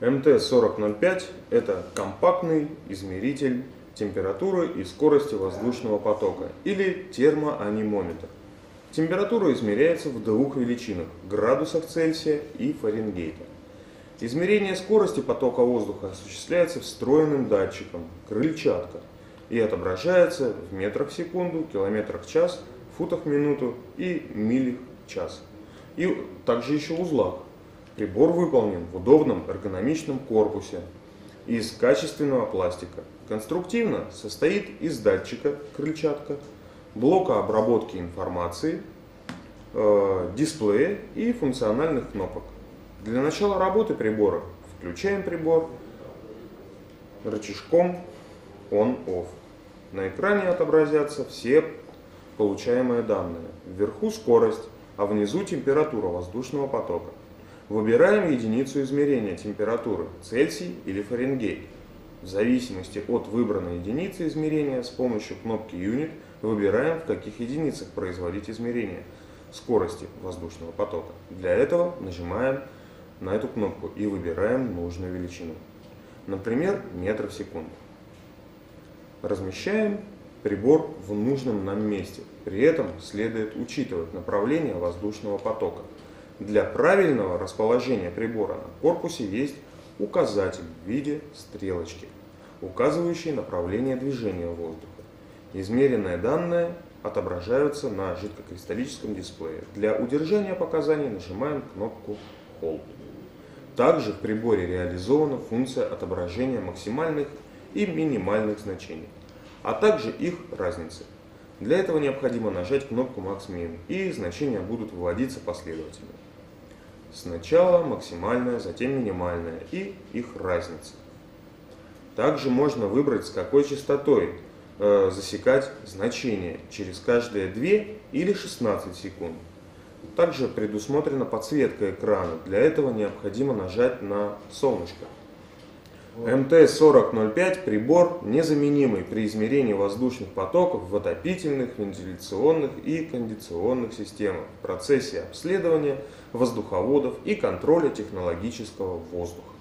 МТ-4005 – это компактный измеритель температуры и скорости воздушного потока или термоанимометр. Температура измеряется в двух величинах – градусах Цельсия и Фаренгейта. Измерение скорости потока воздуха осуществляется встроенным датчиком – крыльчатка и отображается в метрах в секунду, километрах в час, футах в минуту и милях в час. И также еще в узлах. Прибор выполнен в удобном эргономичном корпусе из качественного пластика. Конструктивно состоит из датчика крыльчатка, блока обработки информации, э, дисплея и функциональных кнопок. Для начала работы прибора включаем прибор рычажком On-Off. На экране отобразятся все получаемые данные. Вверху скорость, а внизу температура воздушного потока. Выбираем единицу измерения температуры – Цельсий или Фаренгейт. В зависимости от выбранной единицы измерения с помощью кнопки Unit выбираем, в каких единицах производить измерение скорости воздушного потока. Для этого нажимаем на эту кнопку и выбираем нужную величину. Например, метр в секунду. Размещаем прибор в нужном нам месте. При этом следует учитывать направление воздушного потока – для правильного расположения прибора на корпусе есть указатель в виде стрелочки, указывающий направление движения воздуха. Измеренные данные отображаются на жидкокристаллическом дисплее. Для удержания показаний нажимаем кнопку Hold. Также в приборе реализована функция отображения максимальных и минимальных значений, а также их разницы. Для этого необходимо нажать кнопку Max-Min и значения будут выводиться последовательно. Сначала максимальная, затем минимальная и их разница. Также можно выбрать, с какой частотой э, засекать значение через каждые 2 или 16 секунд. Также предусмотрена подсветка экрана. Для этого необходимо нажать на солнышко. МТ-4005 прибор незаменимый при измерении воздушных потоков в отопительных, вентиляционных и кондиционных системах в процессе обследования воздуховодов и контроля технологического воздуха.